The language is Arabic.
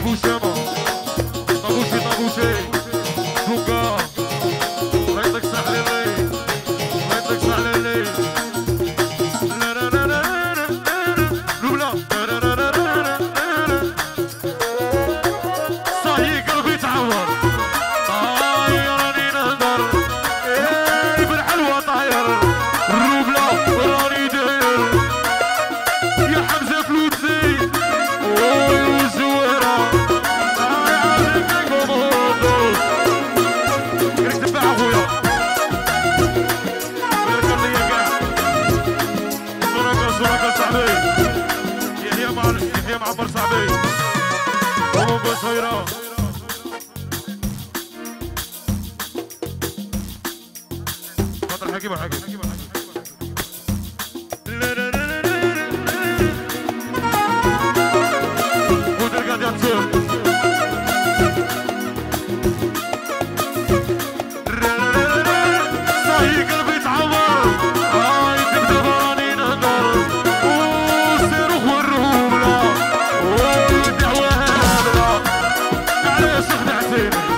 povo chama. معبر صاحبي ومو بصيرة. sin.